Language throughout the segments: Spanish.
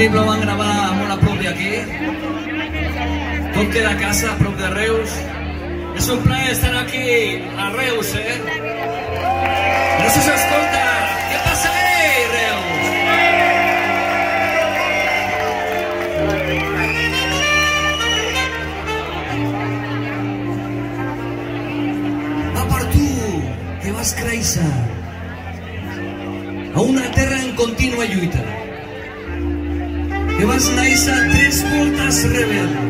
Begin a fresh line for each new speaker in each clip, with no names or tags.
videoclip lo van a grabar a mola propia aquí. Toque la casa propia de Reus. Es un plaer estar aquí a Reus, eh? No se escolta. Què passa, eh, Reus? vas créixer a una terra en contínua lluita Івасна Іса Тріскута Сревена.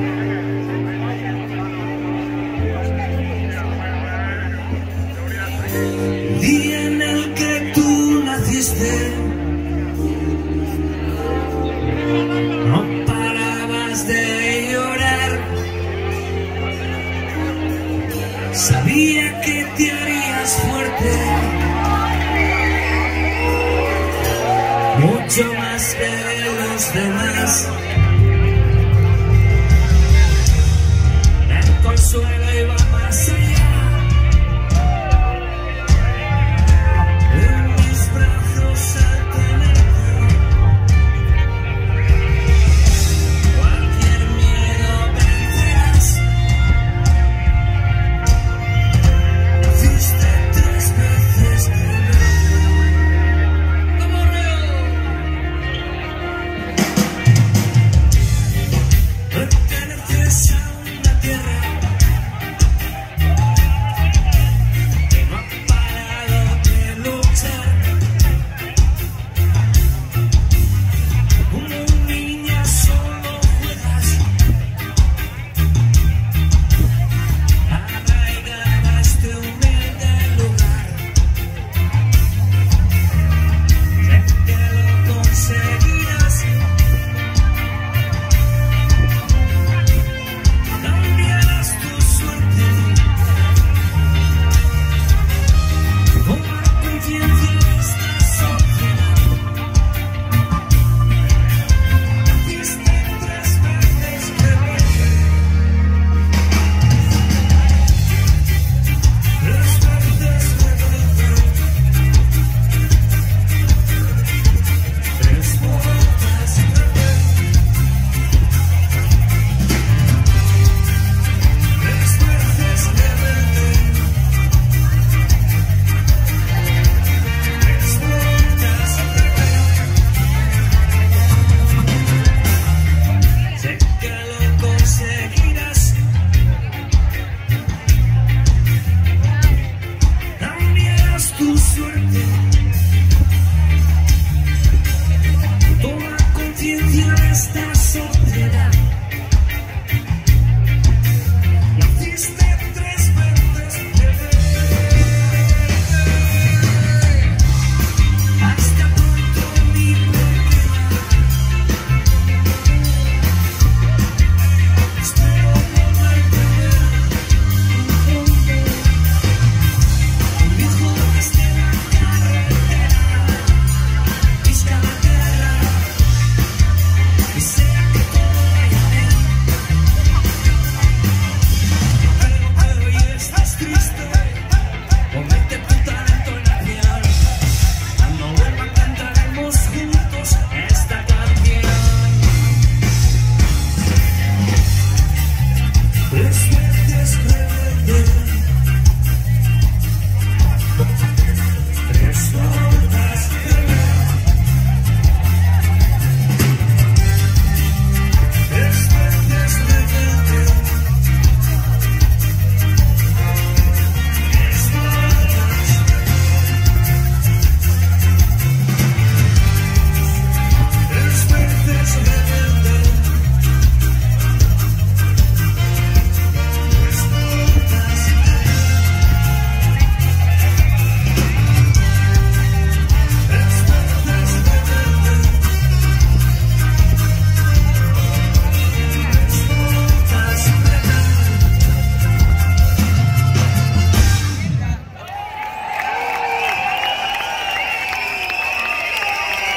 Día en el que tú naciste. No parabas de llorar. Sabía que te harías fuerte. Mucho más que estrelas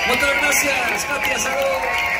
Muchas gracias, Katia Salud.